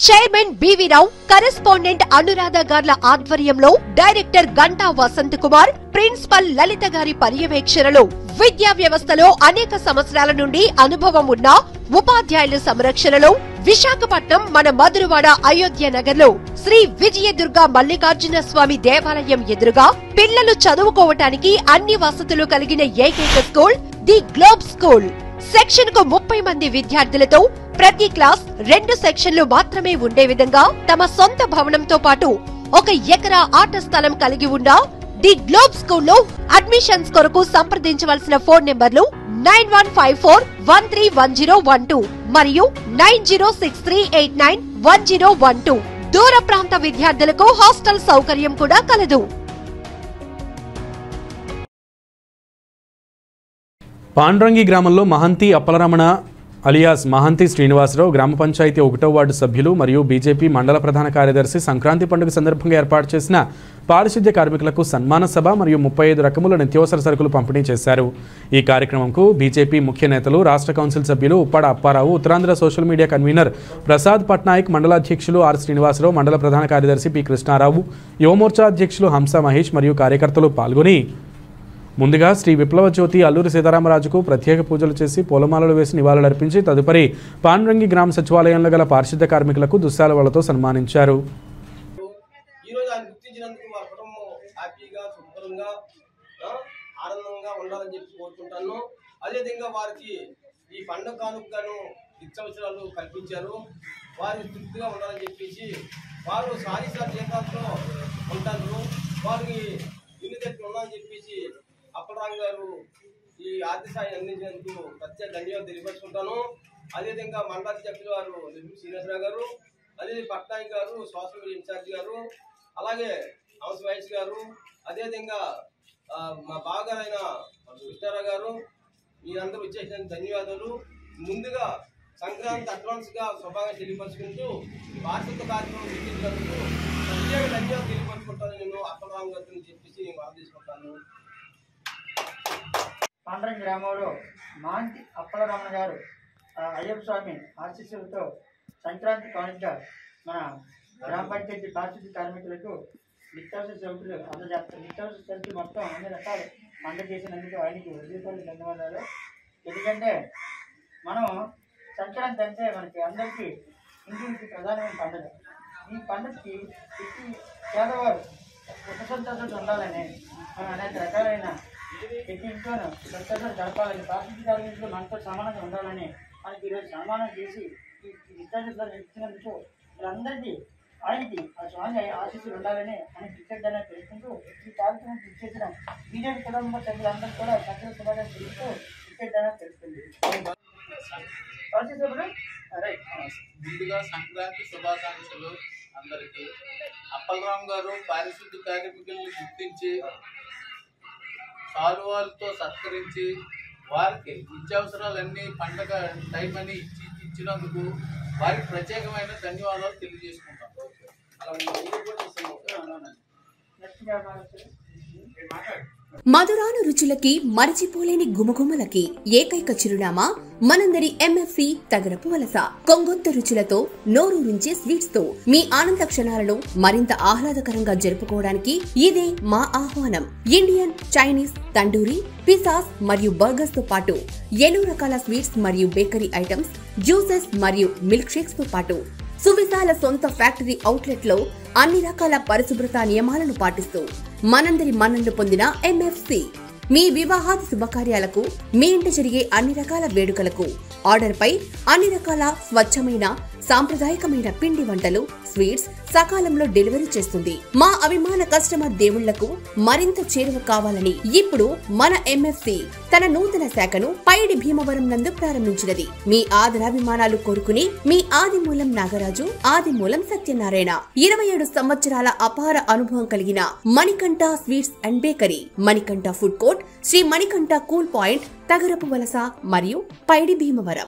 Chairman B V Rao correspondent Anuradha గార్ల ఆధ్వర్యంలో director Ganta Vasanth Kumar principal Lalitha గారి పర్యవేక్షణలో విద్యా వ్యవస్థలో అనేక సంవత్సరాల నుండి అనుభవం ఉన్న ఉపాధ్యాయుల సంరక్షణలో విశాఖపట్నం మన మధురవాడ అయోధ్య నగర్లో శ్రీ విజయదుర్గ మల్లికార్జున స్వామి దేవాలయం ఎదురుగా పిల్లలు చదువుకోవటానికి అన్ని వసతులు కలిగిన ఏకైక స్కూల్ ది గ్లోబ్ స్కూల్. సెక్షన్కు ముప్పై మంది విద్యార్థులతో ప్రతి క్లాస్ రెండు సెక్షన్లు మాత్రమే ఉండే విధంగా తమ సొంత భవనంతో పాటు ఒక ఎకరా ఆట స్థలం కలిగి ఉన్న ది గ్లోబ్ స్కూల్లో అడ్మిషన్స్ కొరకు సంప్రదించవలసిన ఫోన్ నెంబర్లు nine one five four one three one zero one two మరియు nine zero six three eight nine one zero one two. దూర ప్రాంత విద్యార్థులకు హాస్టల్ సౌకర్యం కూడా కలదు. పాండ్రంగి గ్రామంలో మహంతి అప్పలరమణ అలియాస్ మహంతి శ్రీనివాసరావు గ్రామ పంచాయతీ ఒకటో వార్డు సభ్యులు మరియు బీజేపీ మండల ప్రధాన కార్యదర్శి సంక్రాంతి పండుగ సందర్భంగా ఏర్పాటు చేసిన పారిశుద్ధ్య కార్మికులకు సన్మాన సభ మరియు ముప్పై ఐదు రకముల నిత్యావసర సరుకులు పంపిణీ చేశారు. ఈ కార్యక్రమంకు బీజేపీ ముఖ్య నేతలు రాష్ట్ర కౌన్సిల్ సభ్యులు Uppada Apparao Uttarandhra social media convener Prasad Patnaik మండల అధ్యక్షులు ఆర్ శ్రీనివాసరావు మండల ప్రధాన కార్యదర్శి పి కృష్ణారావు యువమోర్చా అధ్యక్షులు హంస మహేష్ మరియు కార్యకర్తలు పాల్గొని ముందుగా శ్రీ విప్లవ జ్యోతి అల్లూరి సీతారామరాజుకు ప్రత్యేక పూజలు చేసి పూలమాలలు వేసి నివాళులర్పించి తదుపరి పాండ్రంగి గ్రామ సచివాలయంలో గల పారిశుద్ధ కార్మికులకు దుశ్శాలవలతో సన్మానించారు. ఆనందంగా ఉండాలని చెప్పి కోరుకుంటాను. అదేవిధంగా వారికి ఈ పండుగ కల్పించారు. తృప్తిగా ఉండాలని చెప్పేసి వారు సారీ సార్ జీతాలతో ఉంటారు. వారికి ఇల్లు తెప్పి ఉండాలని చెప్పేసి అప్పలరామ్ గారు ఈ ఆర్థిక అందించినందుకు ప్రత్యేక ధన్యవాదాలు తెలియపరుచుకుంటాను. అదేవిధంగా మండల సభ్యులు వారు శ్రీనివాసరావు గారు అదే పట్నాయక్ గారు సోషల్ మీడియా ఇన్ఛార్జ్ గారు అలాగే హౌస్ వైఫ్ గారు అదేవిధంగా మా బాగారైన కృష్ణారావు గారు మీరందరూ ఇచ్చేసిన ధన్యవాదాలు. ముందుగా సంక్రాంతి అడ్వాన్స్గా శుభాగా శుభాకాంక్షలు తెలియపరుచుకుంటూ వార్షిక కార్యక్రమం నిర్వహించినందుకు ప్రత్యేక ధన్యవాదాలు తెలియపరుచుకుంటాను నేను అప్పలరామ్ గారిని చెప్పేసి నేను తీసుకుంటాను. పాండరం గ్రామంలో మాంతి అప్పలరమణ గారు అయ్యప్ప స్వామి ఆశీస్సులతో సంక్రాంతి కానుక మన గ్రామ పంచాయతీ పారిశుద్ధ్య కార్మికులకు నిత్యావసర సరుకులు అందజేస్తారు. నిత్యావసర సరుకులు మొత్తం అన్ని రకాలు అందజేసినందుకు ఆయనకి హృదయపూర్వక ధన్యవాదాలు. ఎందుకంటే మనం సంక్రాంతి అంటే మనకి అందరికీ ఇంటికి ప్రధానమైన పండుగ. ఈ పండుగకి ప్రతి పేదవారు సుఖ ఉండాలని మనం అనేక రకాలైన ప్రతి ఇంట్లోనూ సంతోషాలు జరపాలని పారిశుద్ధ్య కార్మికులు మనతో సమానంగా ఉండాలని మనకి ఈరోజు సన్మానం చేసి ఈ విద్యార్థులు ఇచ్చినందుకు వీళ్ళందరికీ ఆయనకి ఆ స్వామి ఆశీస్సులు ఉండాలని ఆయన కృతజ్ఞతలు తెలుసుకుంటూ ఈ కార్యక్రమం కృషి చేసిన బీజేపీ కుటుంబ సభ్యులందరూ కూడా సకల శుభాకాంక్షలు తెలుస్తూ కృతజ్ఞతలు తెలుస్తుంది ముందుగా సంక్రాంతి శుభాకాంక్షలు అందరికీ. అప్పలరామ్ గారు పారిశుద్ధ కార్మికుల్ని గుర్తించి కాలువలతో సత్కరించి వారికి నిత్యావసరాలన్నీ పండగ టైం అని ఇచ్చి ఇచ్చినందుకు వారికి ప్రత్యేకమైన ధన్యవాదాలు తెలియజేసుకుంటాం. అలా మధురాను రుచులకి మరచిపోలేని గుమగుమలకి ఏకైక చిరునామా మనందరి ఎంఎఫ్సి తగరపు వలస. కొంగొత్త రుచులతో నోరూరించే స్వీట్స్తో మీ ఆనంద క్షణాలను మరింత ఆహ్లాదకరంగా జరుపుకోవడానికి ఇదే మా ఆహ్వానం. ఇండియన్ చైనీస్ తండూరి పిసాస్ మరియు బర్గర్స్తో పాటు ఎన్నో రకాల స్వీట్స్ మరియు బేకరీ ఐటమ్స్ జ్యూసెస్ మరియు మిల్క్ షేక్స్తో పాటు సువిశాల సొంత ఫ్యాక్టరీ అవుట్లెట్లో అన్ని రకాల పరిశుభ్రత నియమాలను పాటిస్తూ మనందరి మన్ననలు పొందిన ఎంఎఫ్సి మీ వివాహాది శుభకార్యాలకు మీ ఇంట జరిగే అన్ని రకాల వేడుకలకు ఆర్డర్ పై అన్ని రకాల స్వచ్ఛమైన సాంప్రదాయకమైన పిండి వంటలు స్వీట్స్ సకాలంలో డెలివరీ చేస్తుంది. మా అభిమాన కస్టమర్ దేవుళ్ళకు మరింత చేరువ కావాలని ఇప్పుడు మన ఎంఎఫ్సి తన నూతన శాఖను పైడి భీమవరం నందు ప్రారంభించినది. మీ ఆదరాభిమానాలు కోరుకుని మీ ఆదిమూలం నాగరాజు ఆదిమూలం సత్యనారాయణ. ఇరవై ఏడు సంవత్సరాల అపార అనుభవం కలిగిన Manikanta sweets and bakery Manikanta food court Sri Manikanta cool point Tagarapu Valasa మరియు పైడి భీమవరం.